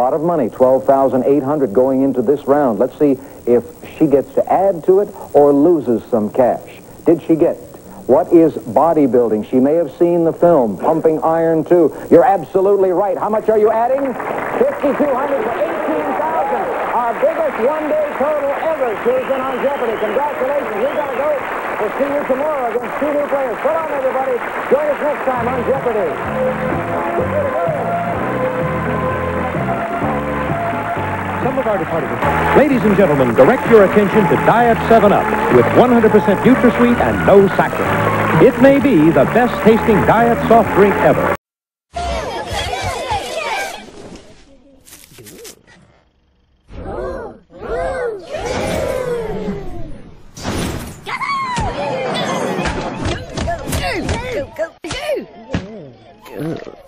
Lot of money, 12800 going into this round. Let's see if she gets to add to it or loses some cash. Did she get it? What is bodybuilding? She may have seen the film, Pumping Iron 2. You're absolutely right. How much are you adding? 5200 for 18000 Our biggest one-day total ever, Susan, on Jeopardy. Congratulations. We got to go. We'll see you tomorrow against two new players. Put on, everybody. Join us next time on Jeopardy. Some of our departments. Ladies and gentlemen, direct your attention to Diet 7-Up with 100% NutraSweet and no saccharin. It may be the best tasting diet soft drink ever. Hey,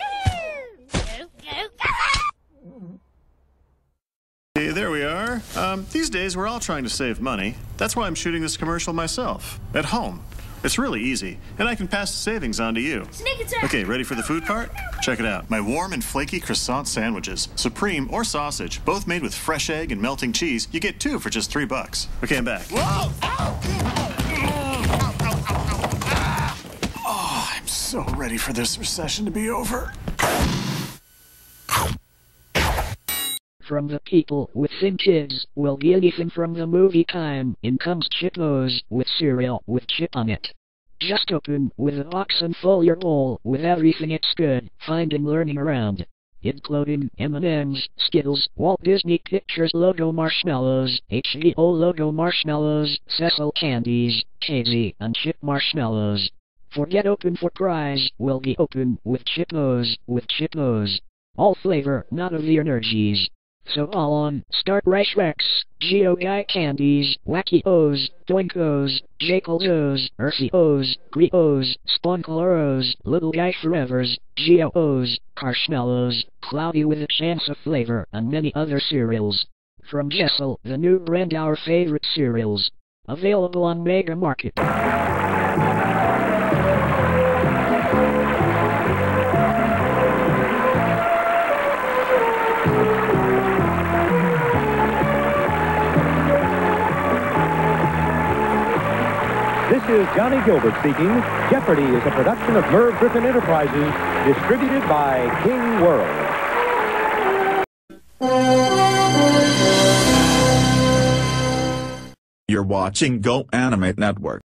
are. Um, these days, we're all trying to save money. That's why I'm shooting this commercial myself, at home. It's really easy, and I can pass the savings on to you. Sneak attack! Okay, ready for the food part? Check it out. My warm and flaky croissant sandwiches, supreme or sausage, both made with fresh egg and melting cheese. You get two for just three bucks. Okay, I'm back. Whoa! Oh, I'm so ready for this recession to be over. From the people with thin kids will be anything from the movie time. In comes Chippos with cereal with chip on it. Just open with a box and fill your bowl with everything it's good, finding learning around. Including M&M's, Skittles, Walt Disney Pictures logo marshmallows, HBO logo marshmallows, Cecil candies, KZ and chip marshmallows. Forget open for prize, will be open with Chippos, with Chippos. All flavor, not of the energies. So all on, start Rice Rex, Guy Candies, Wacky O's, Doinkos, Jekyll's O's, Earthy O's, Grios, Sponkleros, Little Guy Forevers, Geo O's, Marshmallows, Cloudy with a Chance of Flavor, and many other cereals. From Jessel, the new brand our favorite cereals. Available on Mega Market. This is Johnny Gilbert speaking. Jeopardy is a production of Merv Griffin Enterprises, distributed by King World. You're watching Go Animate Network.